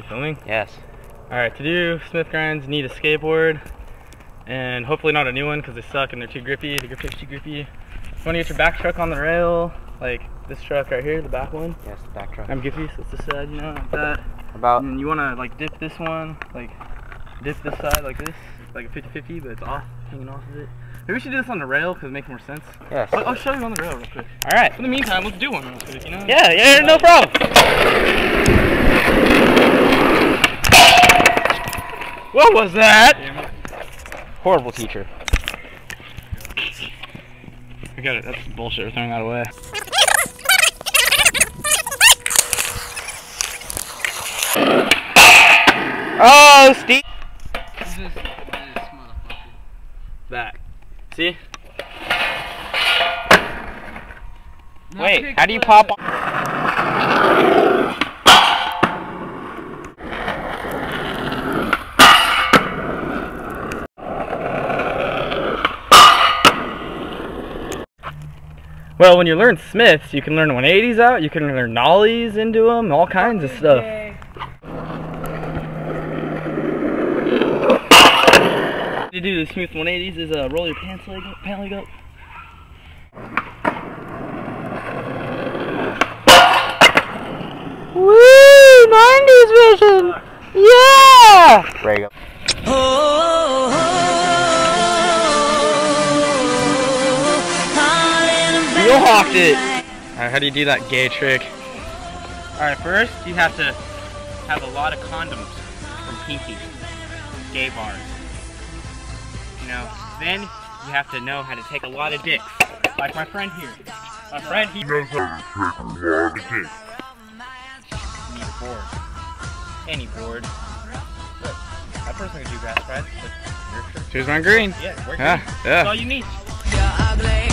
filming? Yes. Alright, to do Smith grinds, need a skateboard. And hopefully not a new one because they suck and they're too grippy. The grip is too grippy. You want to get your back truck on the rail, like this truck right here, the back one. Yes, the back truck. I'm grippy, so it's the side, you know, like that. About And you want to like dip this one, like dip this side like this, like a 50-50, but it's off, hanging off of it. Maybe we should do this on the rail because it makes more sense. yes. I'll, I'll show you on the rail real quick. All right. In the meantime, let's do one real quick, you know? Yeah, yeah, no problem. What was that? Horrible teacher. I got it. That's bullshit. We're throwing that away. Oh, Steve. That. See? Wait, how do you pop? Well, when you learn Smiths, you can learn 180s out, you can learn nollies into them, all kinds of stuff. To do the smooth 180s is uh, roll your pants leg up, pant leg up. Woo! 90s vision. Yeah. There you go. You hawked it! Alright, how do you do that gay trick? Alright, first you have to have a lot of condoms from Pinky. Gay bars. You know, then you have to know how to take a lot of dicks. Like my friend here. My friend he knows how to take a lot of dicks. You need a board. Any board. Look, that person can do grass rides, but you're sure. Here's my green. Yeah, we're Yeah, green. yeah. That's all you need. You're ugly.